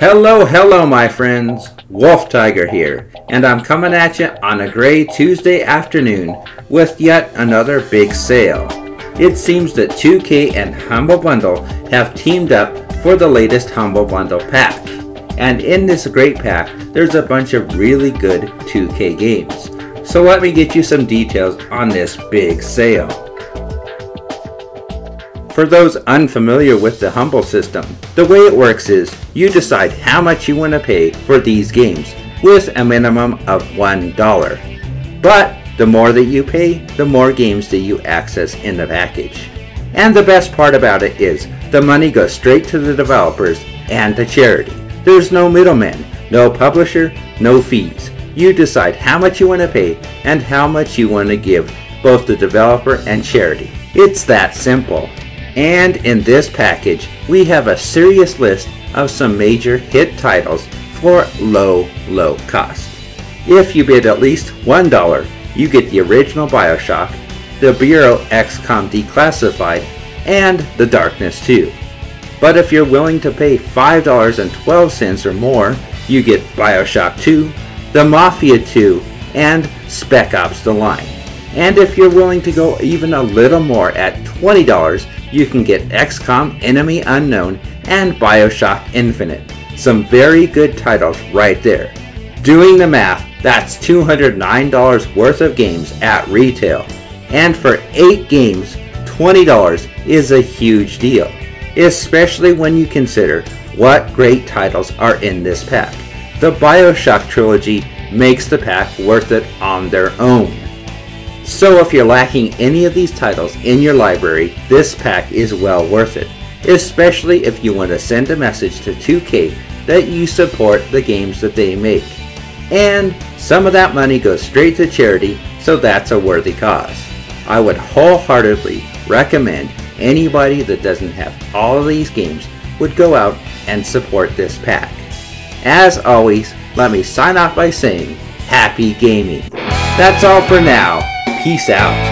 Hello, hello, my friends. Wolfetiger here, and I'm coming at you on a gray Tuesday afternoon with yet another big sale. It seems that 2K and Humble Bundle have teamed up for the latest Humble Bundle pack. And in this great pack, there's a bunch of really good 2K games. So let me get you some details on this big sale. For those unfamiliar with the Humble system, the way it works is you decide how much you want to pay for these games with a minimum of $1. But the more that you pay, the more games that you access in the package. And the best part about it is the money goes straight to the developers and the charity. There's no middleman, no publisher, no fees. You decide how much you want to pay and how much you want to give both the developer and charity. It's that simple. And in this package, we have a serious list of some major hit titles for low, low cost. If you bid at least $1, you get the original Bioshock, the Bureau XCOM Declassified, and The Darkness 2. But if you're willing to pay $5.12 or more, you get Bioshock 2, The Mafia 2, and Spec Ops The Line. And if you're willing to go even a little more at $20, you can get XCOM Enemy Unknown and Bioshock Infinite. Some very good titles right there. Doing the math, that's $209 worth of games at retail. And for 8 games, $20 is a huge deal, especially when you consider what great titles are in this pack. The Bioshock trilogy makes the pack worth it on their own. So if you're lacking any of these titles in your library, this pack is well worth it, especially if you want to send a message to 2K that you support the games that they make. And some of that money goes straight to charity, so that's a worthy cause. I would wholeheartedly recommend anybody that doesn't have all of these games would go out and support this pack. As always, let me sign off by saying, Happy Gaming! That's all for now. Peace out.